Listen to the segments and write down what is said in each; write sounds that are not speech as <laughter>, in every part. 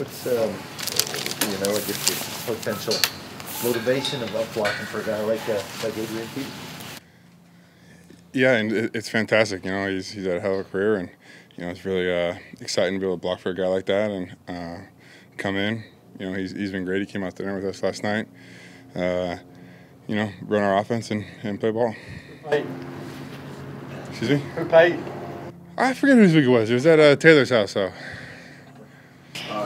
What's, um, you know, I guess the potential motivation of up blocking for a guy like, uh, like Adrian Peterson? Yeah, and it's fantastic. You know, he's he's had a hell of a career, and you know it's really uh, exciting to be able to block for a guy like that and uh, come in. You know, he's he's been great. He came out to dinner with us last night. Uh, you know, run our offense and, and play ball. Hey, Excuse me. who paid? I forget whose week it was. It was at uh, Taylor's house, so.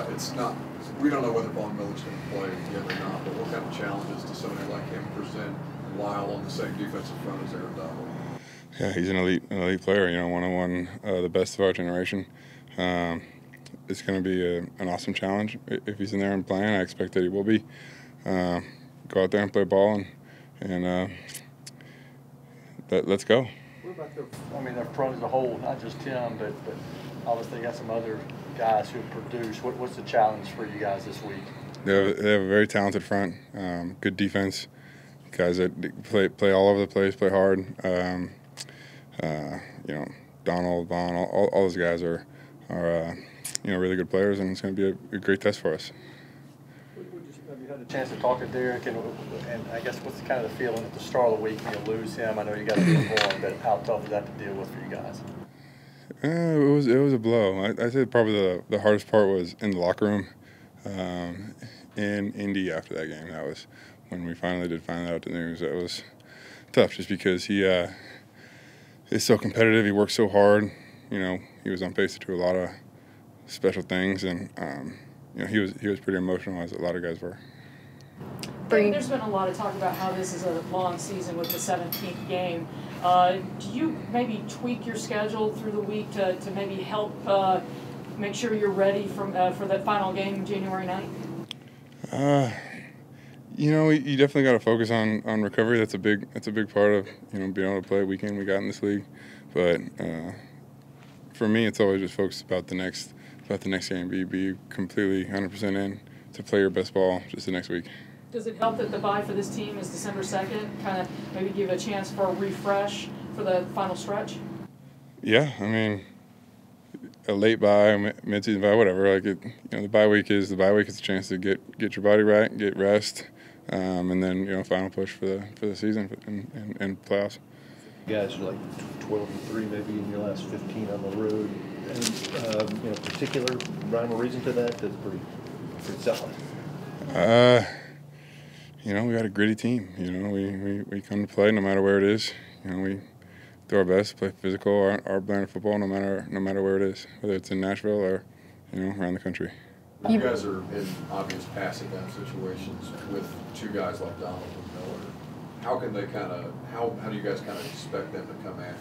Uh, it's not, we don't know whether Von Miller's going to play yet or not, but what kind of challenges does somebody like him present while on the same defensive front as Aaron Donald? Yeah, he's an elite, an elite player. You know, one on one, uh, the best of our generation. Um, it's going to be a, an awesome challenge if he's in there and playing. I expect that he will be. Uh, go out there and play ball, and and uh, let, let's go. What about their, I mean, their front as a whole, not just Tim, but, but obviously got some other guys who produce. What, what's the challenge for you guys this week? They have, they have a very talented front, um, good defense, guys that play play all over the place, play hard. Um, uh, you know, Donald, Von, all, all, all those guys are are uh, you know really good players, and it's going to be a, a great test for us. Have you had a chance to talk to Derek? And, and I guess what's kind of the feeling at the start of the week when you lose him? I know you got to move on, but how tough is that to deal with for you guys? Uh, it was it was a blow. I, I said probably the, the hardest part was in the locker room um, in Indy after that game. That was when we finally did find out the news. That was tough just because he uh, is so competitive. He works so hard. You know, he was on pace to do a lot of special things, and um, you know he was he was pretty emotional as a lot of guys were. David, there's been a lot of talk about how this is a long season with the 17th game. Uh, do you maybe tweak your schedule through the week to, to maybe help uh, make sure you're ready from, uh, for that final game January 9th? Uh, you know, you definitely got to focus on, on recovery. That's a big that's a big part of you know being able to play weekend we got in this league. But uh, for me, it's always just focused about the next about the next game. Be be completely 100% in to play your best ball just the next week. Does it help that the bye for this team is December 2nd? Kind of maybe give a chance for a refresh for the final stretch? Yeah, I mean, a late bye, mid-season bye, whatever. Like it, you know, the bye week is the bye week It's a chance to get get your body right, get rest, um, and then you know, final push for the for the season and, and, and playoffs. You guys are like 12 and 3 maybe in your last 15 on the road. And, um, you know, particular rhyme or reason to that? That's pretty, pretty solid. Uh, you know, we got a gritty team. You know, we, we, we come to play no matter where it is. You know, we do our best, play physical, our, our brand of football, no matter no matter where it is, whether it's in Nashville or you know around the country. You guys are in obvious passing down situations with two guys like Donald and Miller. How can they kind of how how do you guys kind of expect them to come after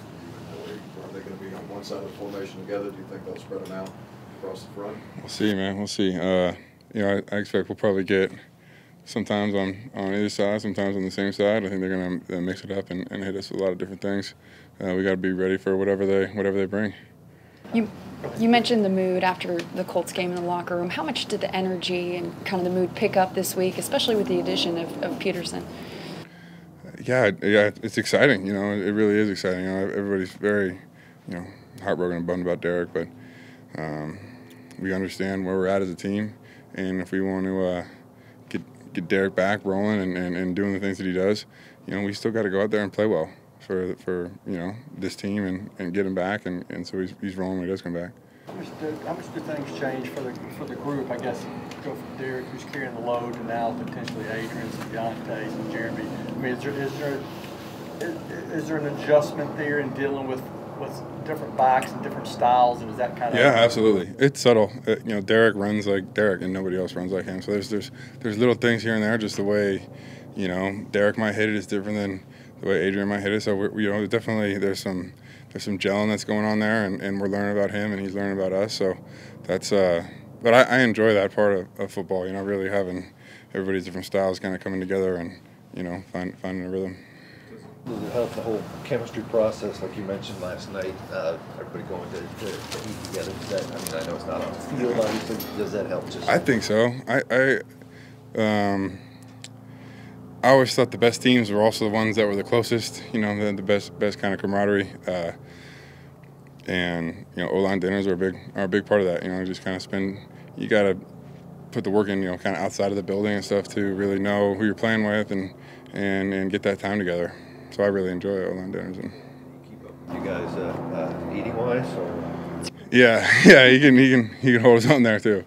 you? Are they going to be on one side of the formation together? Do you think they'll spread them out across the front? We'll see, man. We'll see. Uh, you know, I, I expect we'll probably get sometimes on, on either side, sometimes on the same side. I think they're going to mix it up and, and, hit us a lot of different things. Uh, we got to be ready for whatever they whatever they bring. You you mentioned the mood after the Colts game in the locker room. How much did the energy and kind of the mood pick up this week, especially with the addition of, of Peterson? Yeah, yeah, it's exciting. You know, it really is exciting. You know, everybody's very, you know, heartbroken and bummed about Derek, but um, we understand where we're at as a team, and if we want to. Uh, get Derek back rolling and, and, and doing the things that he does, you know, we still got to go out there and play well for for you know this team and, and get him back, and, and so he's, he's rolling when he does come back. How much, do, do things change for the for the group? I guess go from Derek, who's carrying the load, to now potentially Adrian, some Deontay, some Jeremy. I mean, is there is there is, is there an adjustment there in dealing with with different backs and different styles, and is that kind of yeah, absolutely. It's subtle. It, uh, you know, Derek runs like Derek, and nobody else runs like him. So there's there's there's little things here and there, just the way you know Derek might hit it is different than the way Adrian might hit it. So you know definitely there's some there's some gelling that's going on there, and, and we're learning about him, and he's learning about us. So that's uh, but I, I enjoy that part of, of football. You know, really having everybody's different styles kind of coming together and you know find, finding a rhythm. Does it help the whole chemistry process, like you mentioned last night? Uh, everybody going to, to, to, eat together. Does that, I mean, I know it's not on the field, obviously. Does that help? Just I think so. I, I, um, I always thought the best teams were also the ones that were the closest. You know, the, the best best kind of camaraderie. Uh, and you know, O line dinners are a big are a big part of that. You know, just kind of spend. You gotta put the work in, you know, kind of outside of the building and stuff to really know who you're playing with and and and get that time together. So I really enjoy O line dinners and. You guys uh, uh, eating wise or? Yeah, <laughs> yeah, he can he can he can hold his own there too.